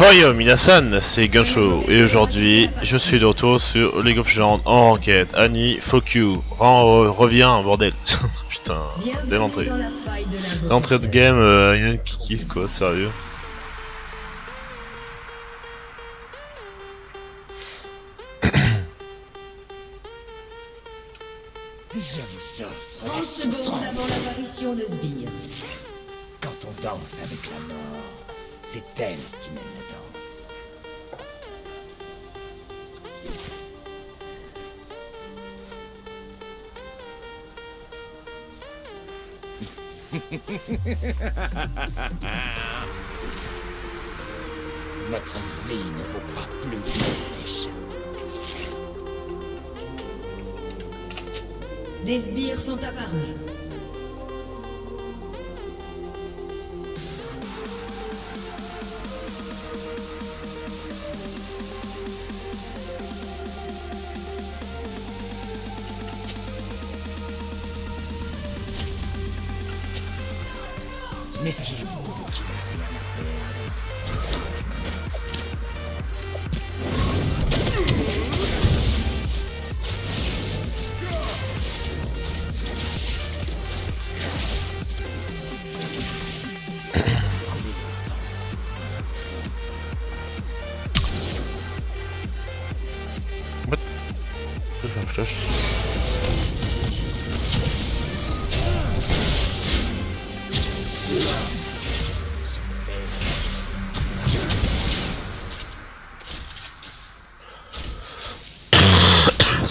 Hey, Hoyo Minasan, c'est Gunshow et aujourd'hui je suis de retour sur League of Legends en enquête. Annie, fuck you, Ren, reviens, bordel. Putain, dès l'entrée. L'entrée de game, euh, il y a une kiki quoi, sérieux. Je vous offre 30 secondes avant l'apparition de Sbire. Quand on danse avec la mort, c'est elle qui mène Votre vie ne vaut pas plus de flèche. Des sbires sont apparus. Lanetçiyim.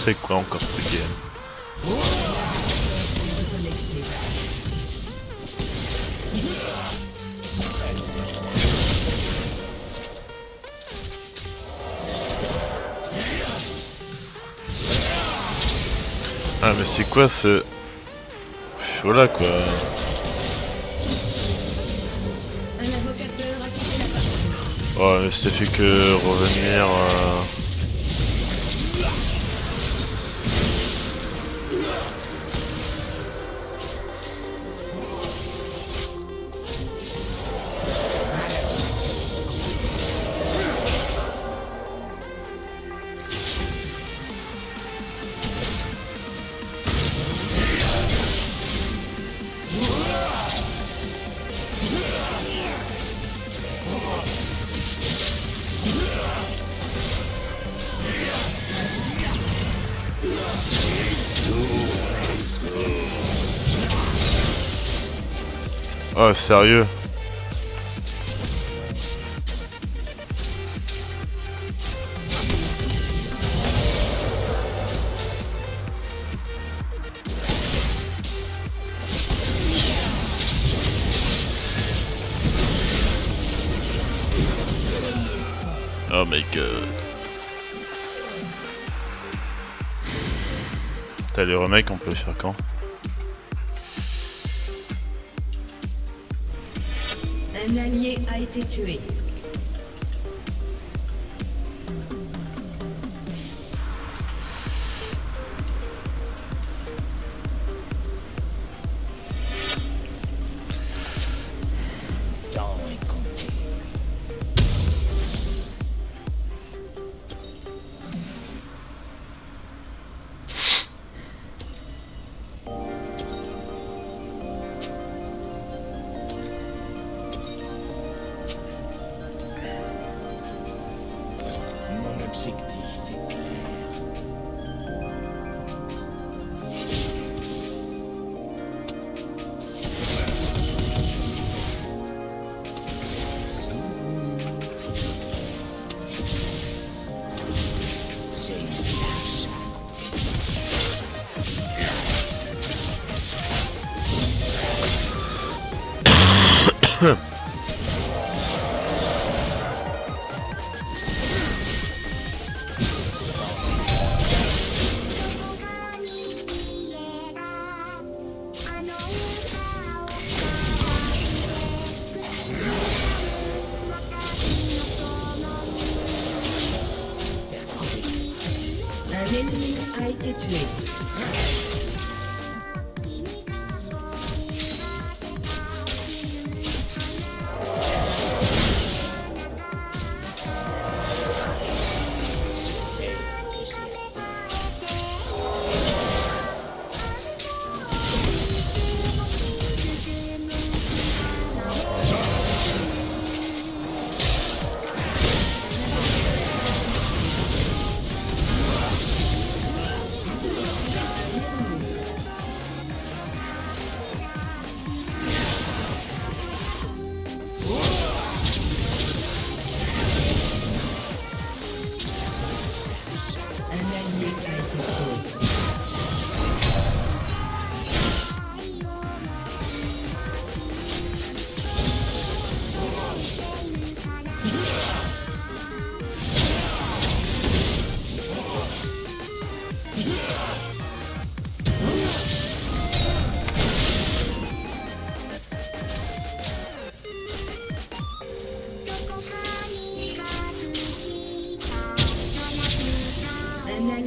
C'est quoi encore ce game Ah mais c'est quoi ce... Voilà quoi. Ouais mais c'était fait que revenir... euh, Oh sérieux Oh my god. T'as les remakes, on peut les faire quand? A été tué. Un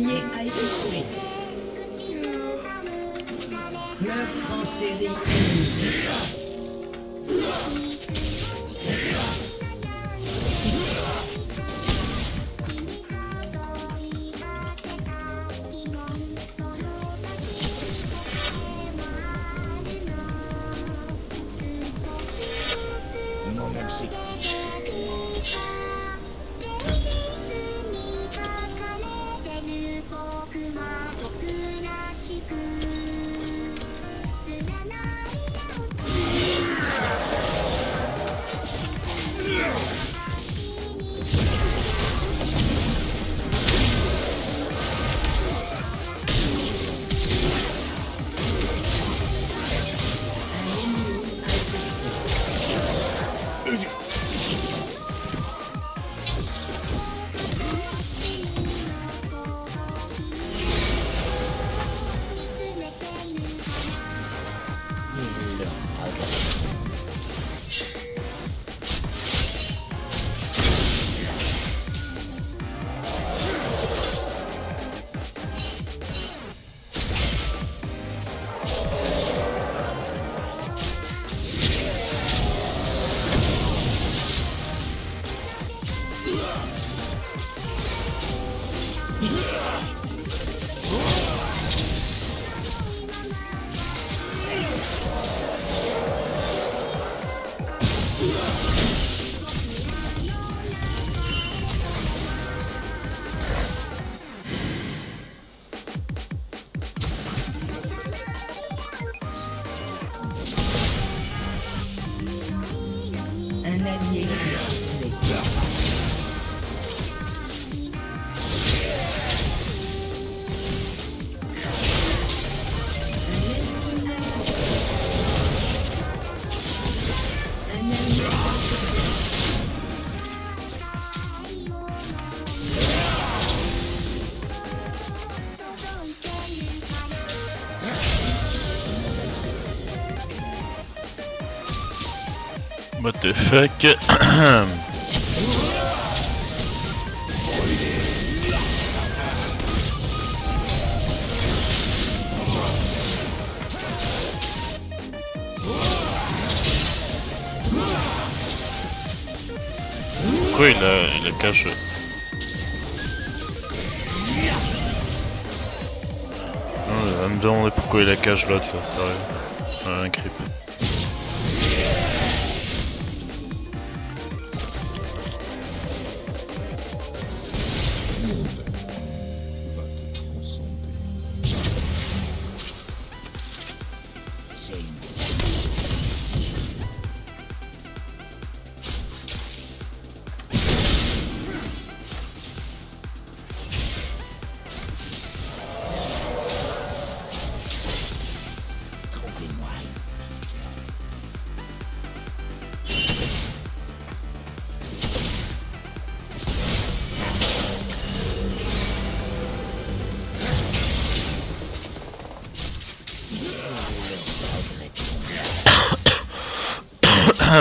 dernier a été tué. Meurtre en série the Pourquoi il a, il a cache Non, il va me demander pourquoi il a cache l'autre sérieux. Un creep.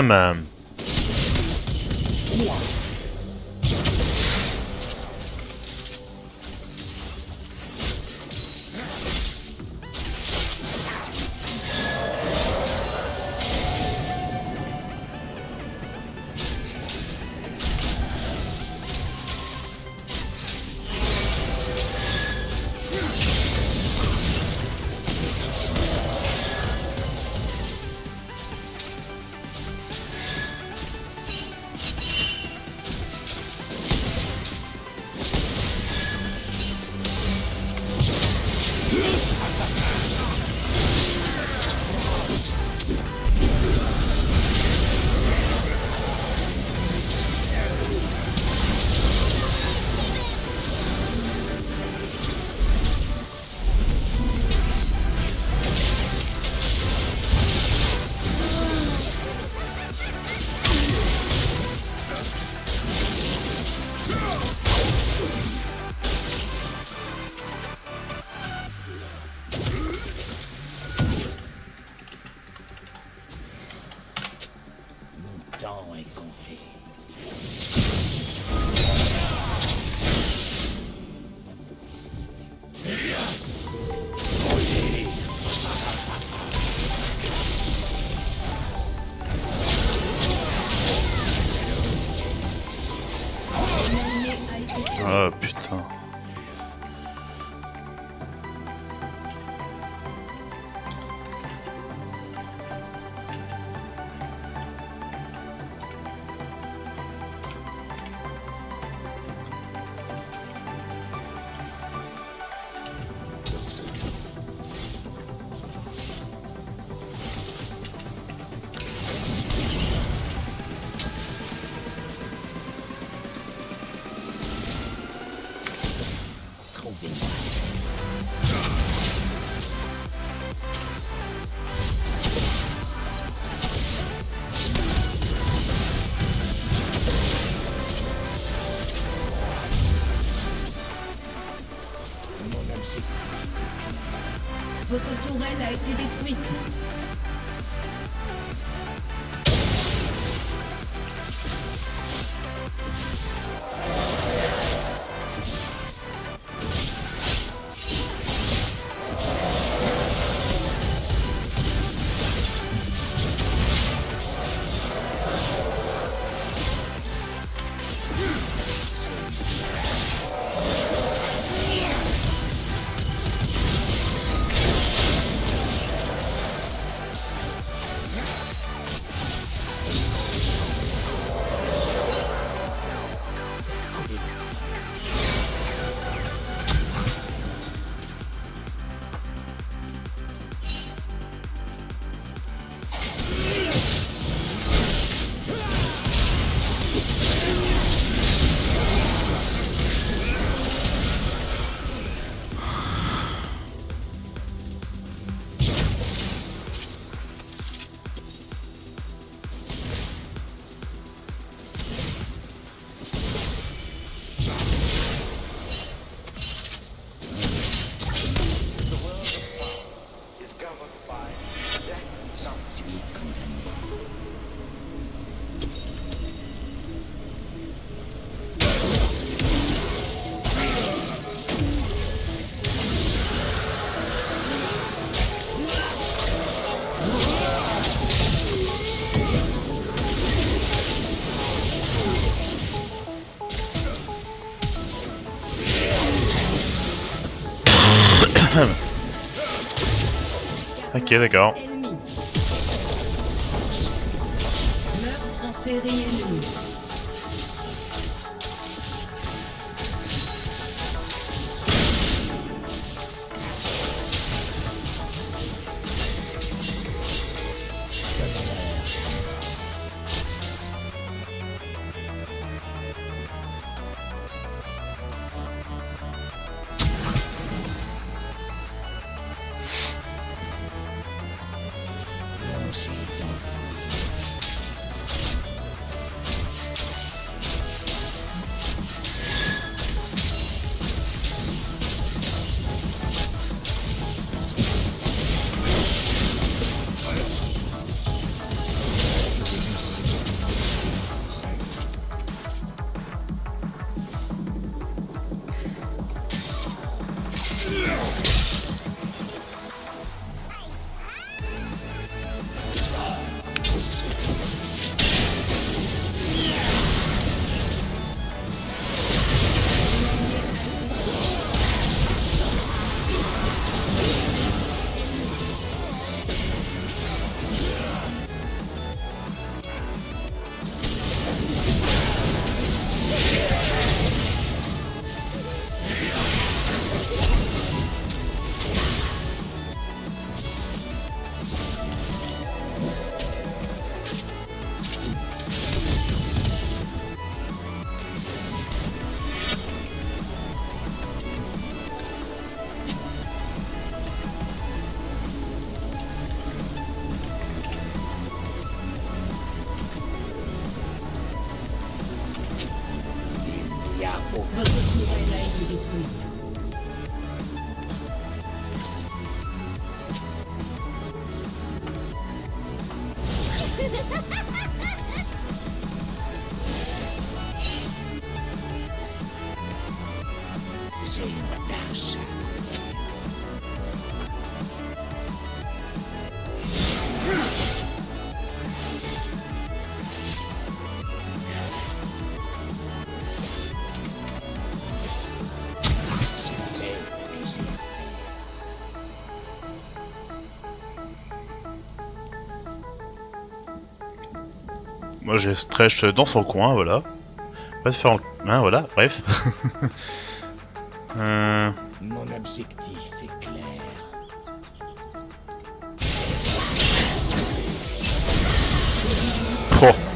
um temps est compté. Ok, d'accord. Ennemi. Meurtre Ha ha ha! je stretch dans son coin, voilà. Pas se faire en... Hein, voilà, bref. euh... Mon objectif est clair. Oh.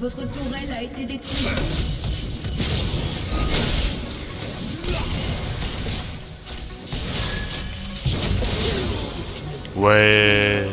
Votre tourelle a été détruite. Ouais.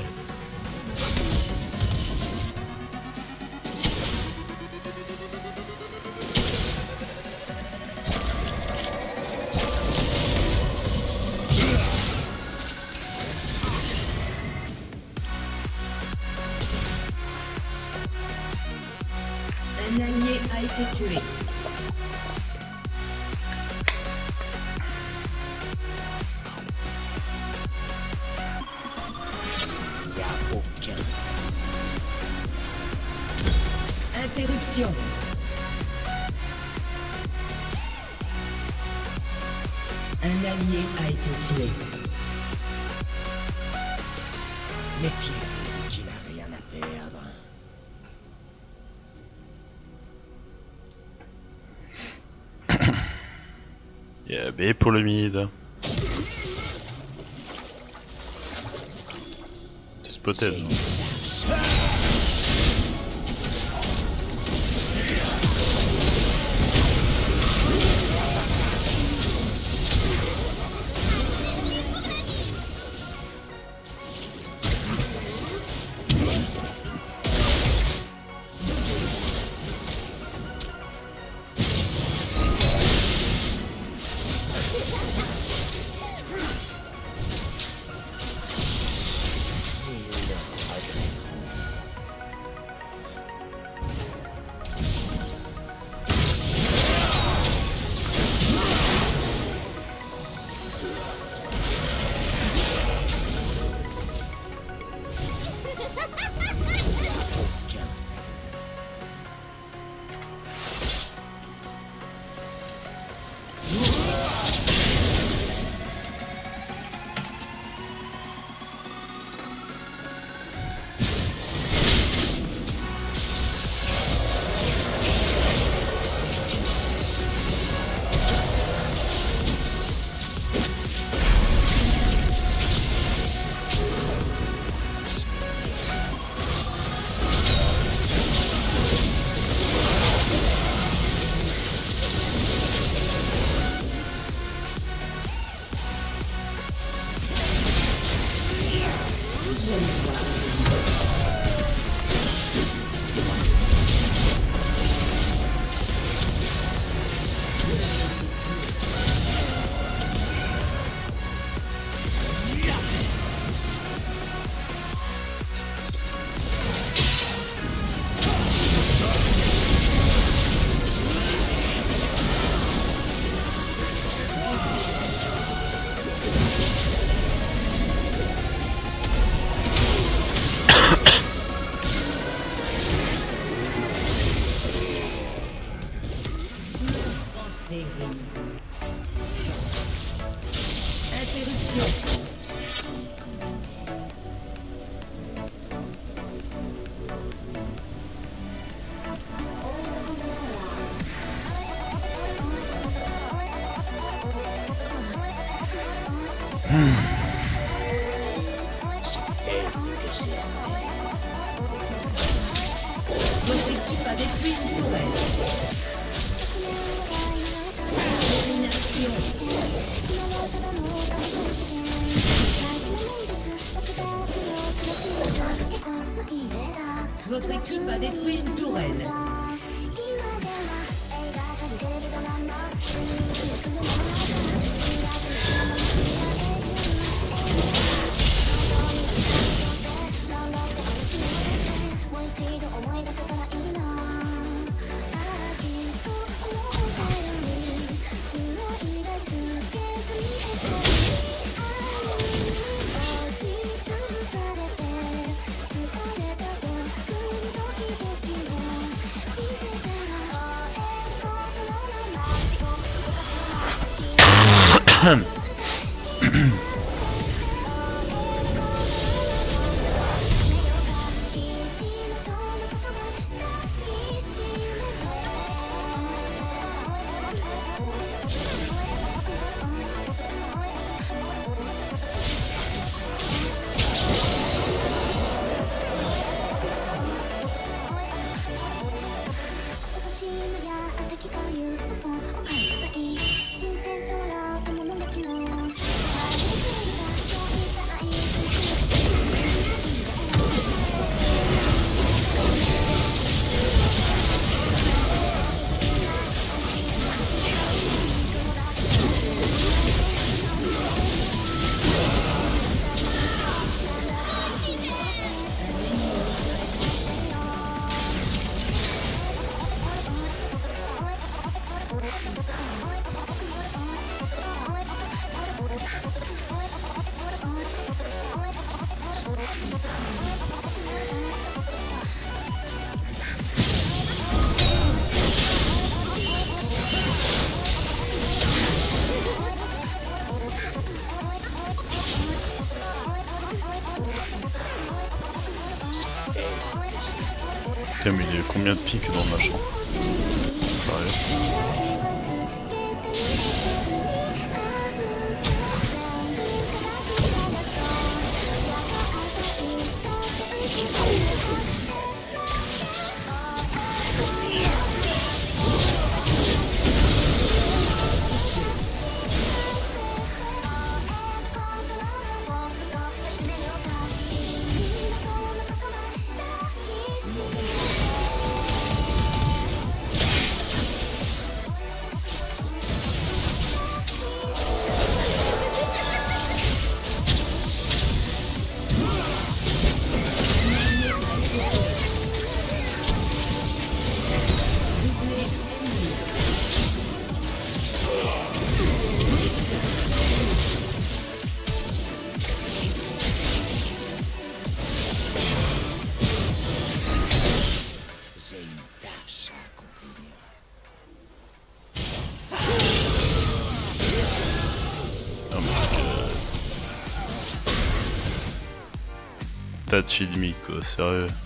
Tachi de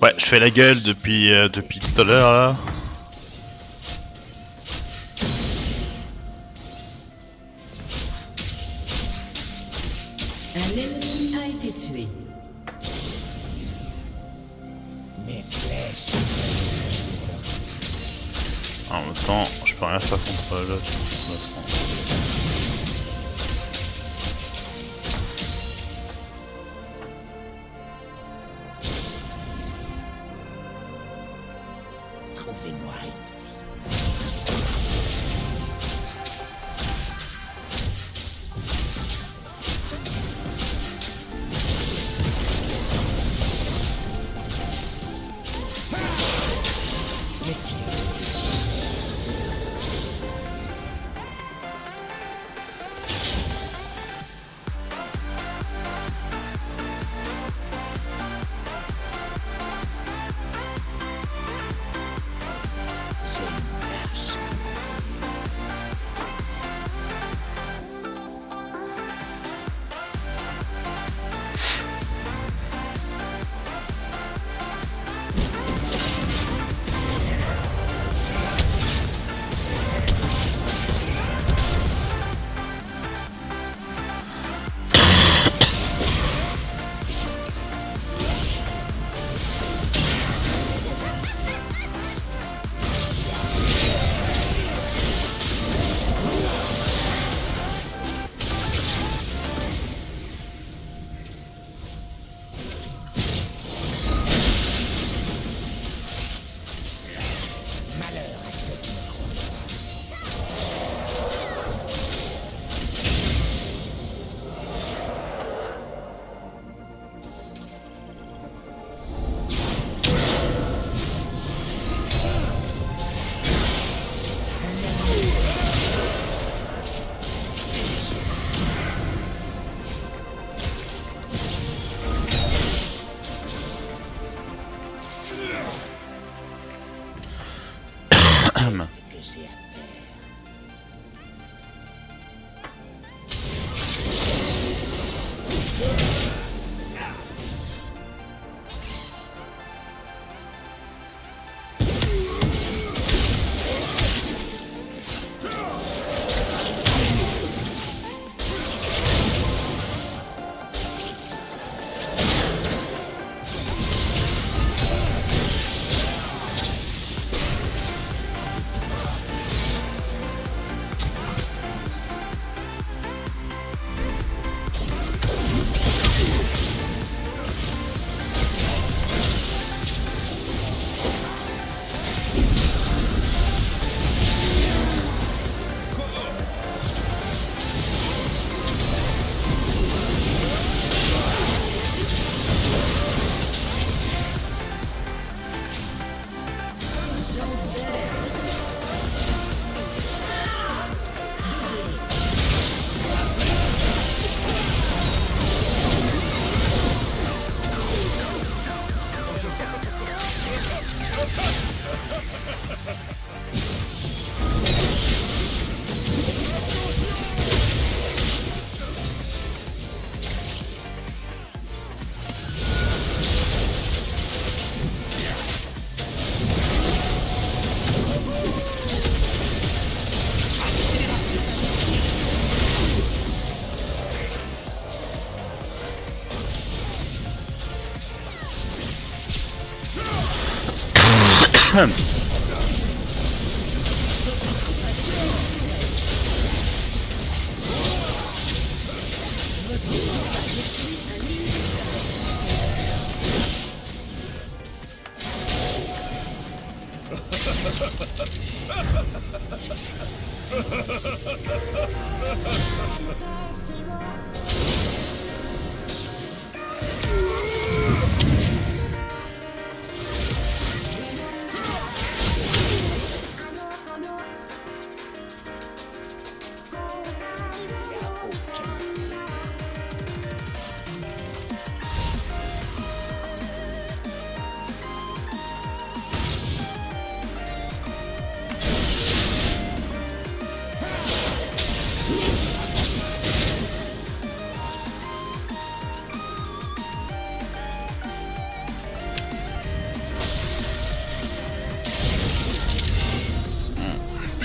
Ouais, je fais la gueule depuis, euh, depuis tout à l'heure là. Un ennemi a été tué. mes flèches. En même temps, je peux rien faire contre l'autre pour l'instant.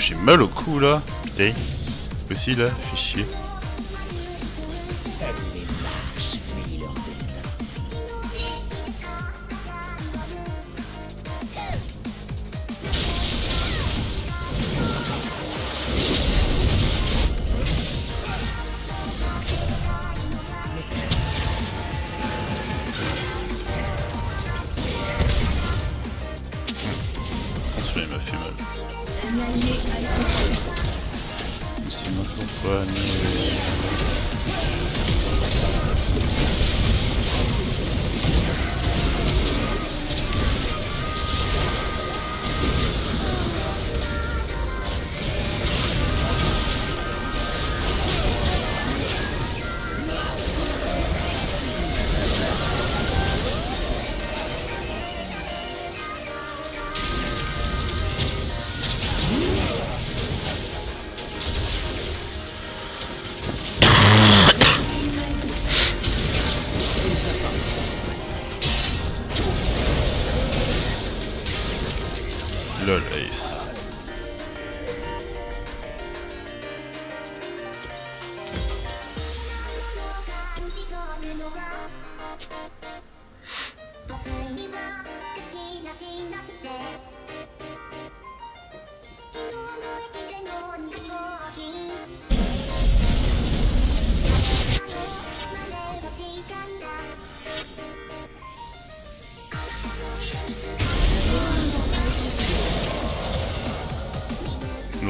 j'ai mal au cou là. Putain. Aussi là, fichier.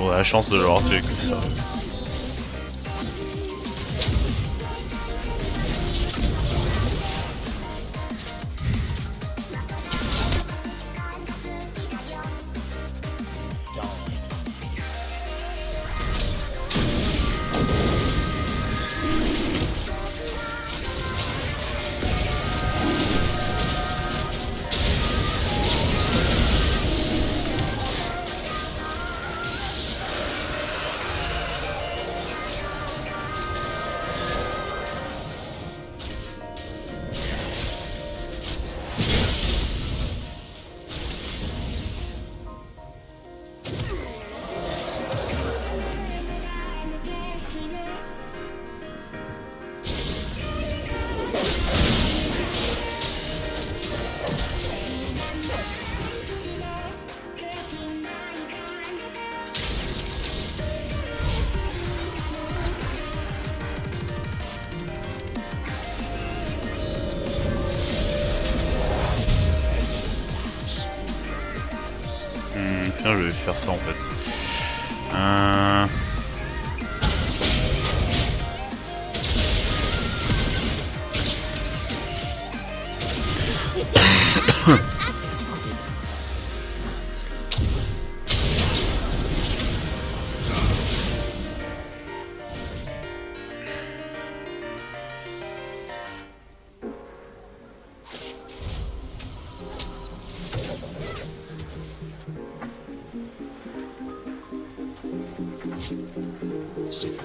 on a la chance de l'avoir tué comme ça.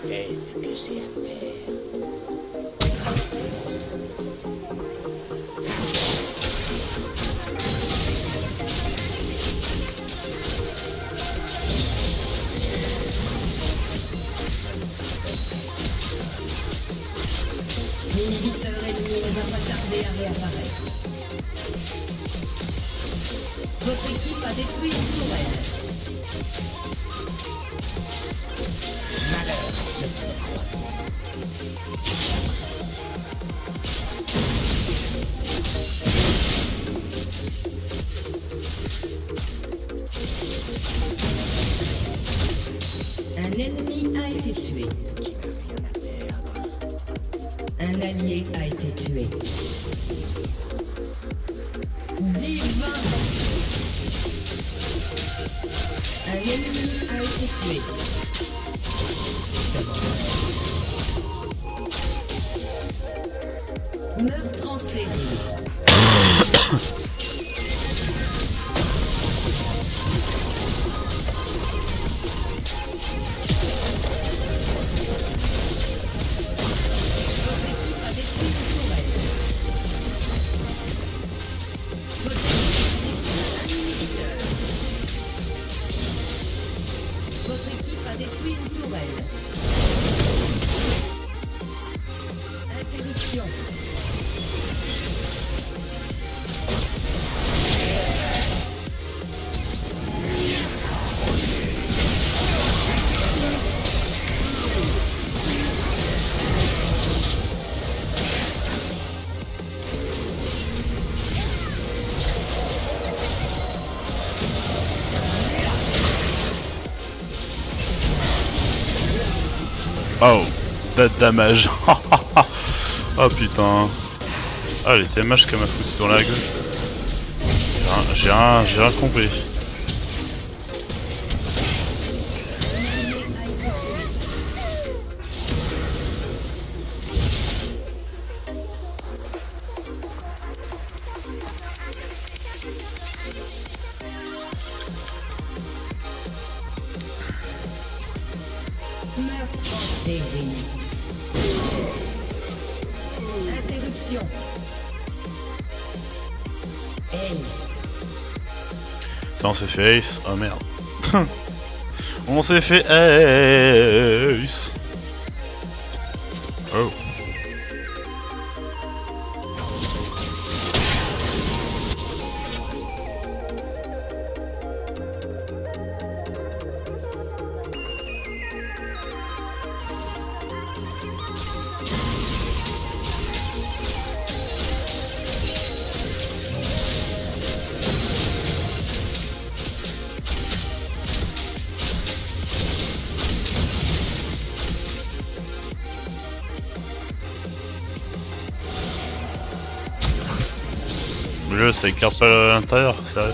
fait ce que j'ai à faire. Playlist. Oh, that damage. oh putain. Ah, les TMH qu'elle m'a foutu dans la gueule. J'ai rien- rien compris. S'est fait ace. Oh merde. on s'est fait ace. Ça éclaire pas l'intérieur, sérieux.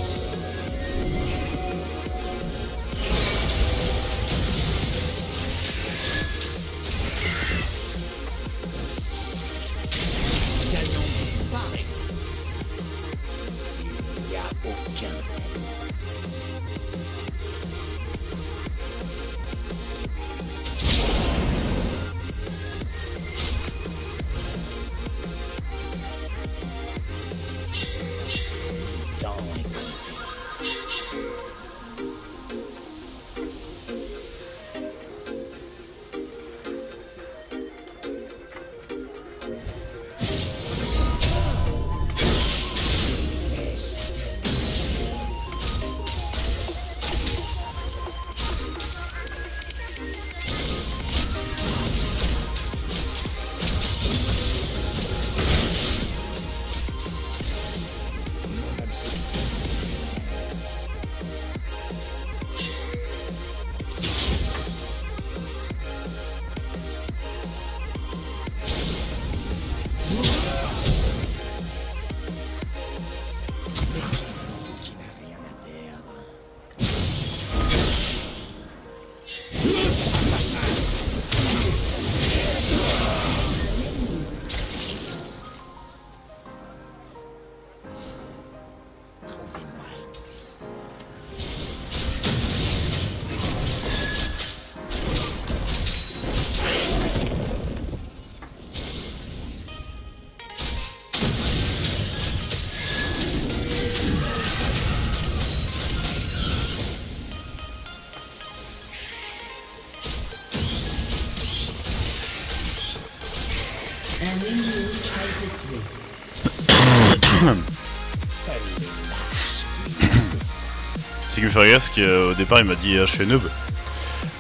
C'est qui c'est qu'au départ il m'a dit euh, je suis.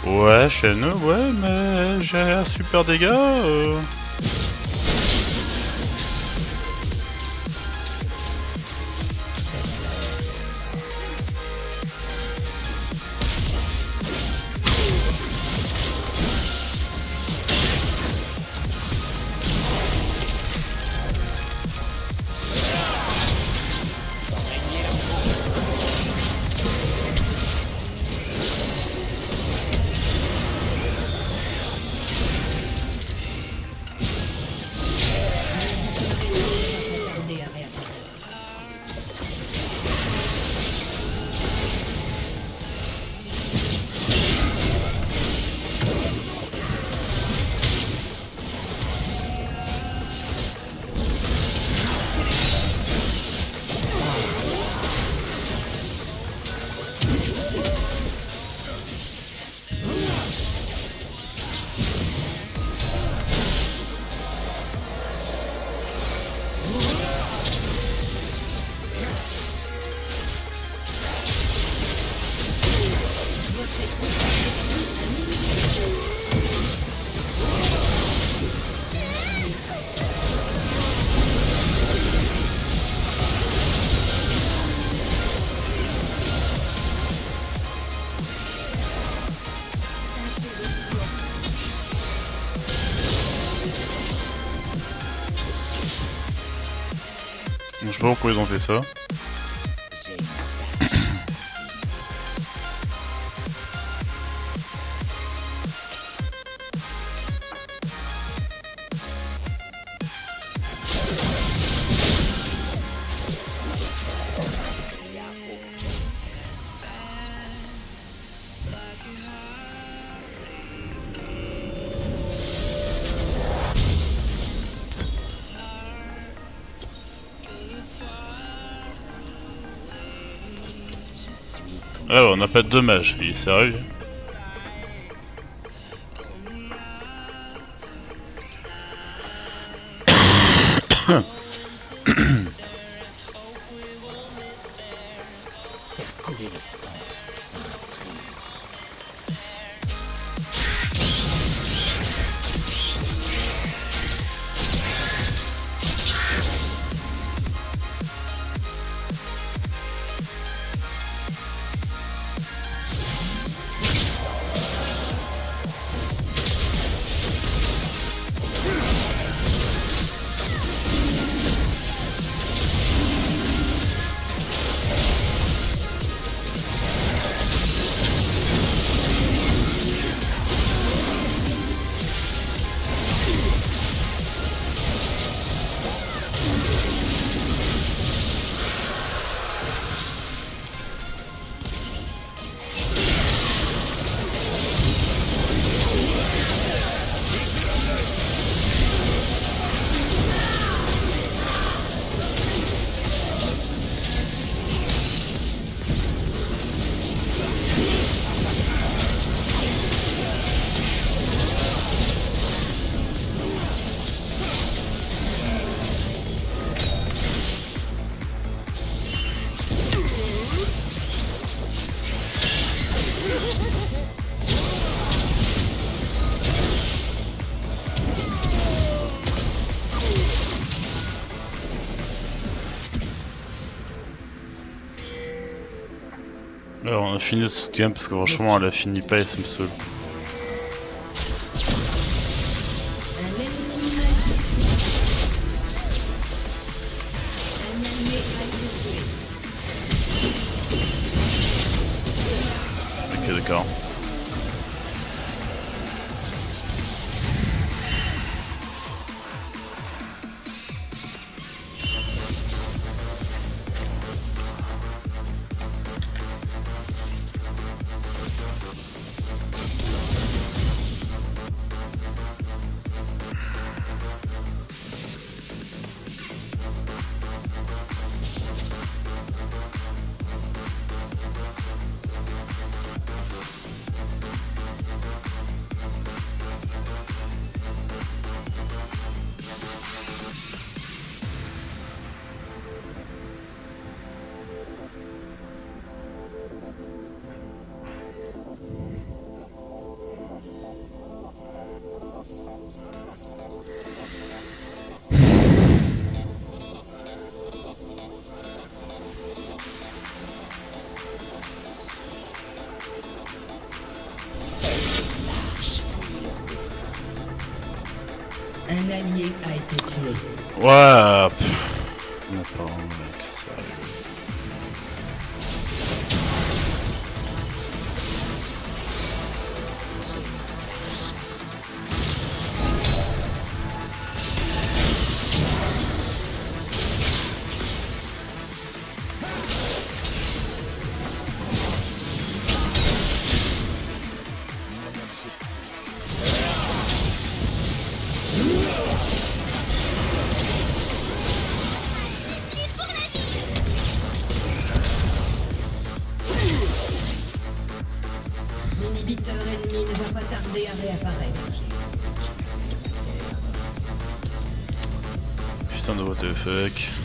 Ouais, je suis ouais, mais j'ai un super dégâts. euh. Pourquoi ils ont fait ça. On n'a pas de dommages, il est sérieux. On a fini ce game parce que franchement elle a fini pas et ça me saoule. Ok d'accord. The fuck.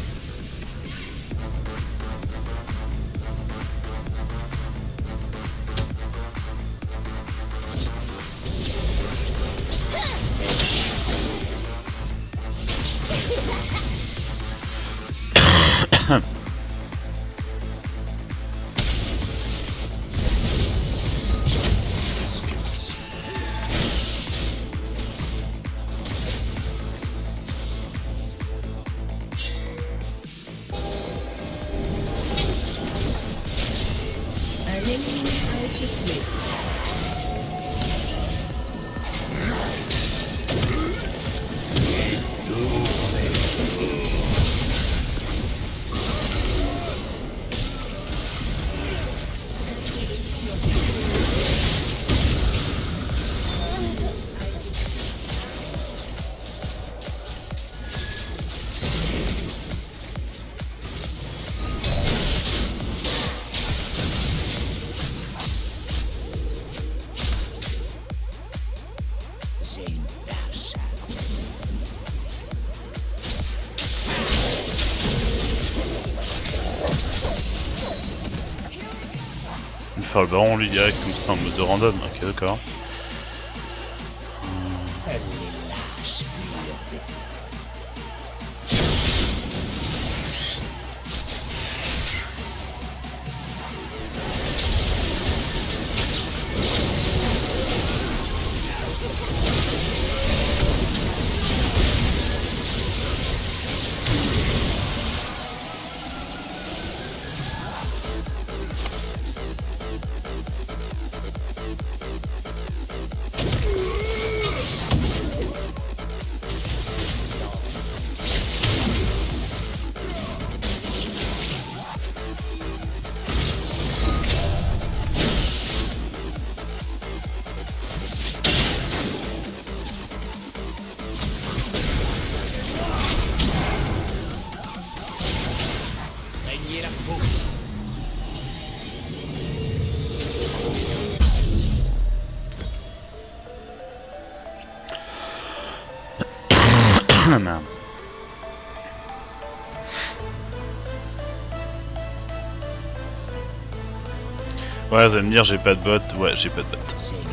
Baron lui direct comme ça en mode de random. Ok, d'accord. Ouais, vous allez me dire j'ai pas de bot. Ouais, j'ai pas de bot.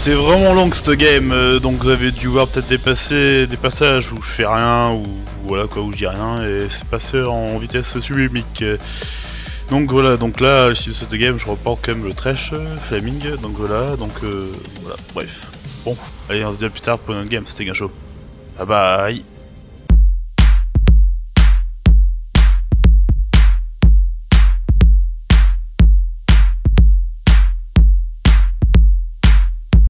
Était vraiment longue cette game, euh, donc vous avez dû voir peut-être des, des passages où je fais rien, ou voilà quoi, où je dis rien, et c'est passé en vitesse sublimique. Donc voilà, donc là, à l'issue de cette game, je reporte quand même le trash euh, Flaming, donc voilà, donc euh, voilà, bref. Bon, allez, on se dit à plus tard pour une autre game, c'était Gacho. Bye bye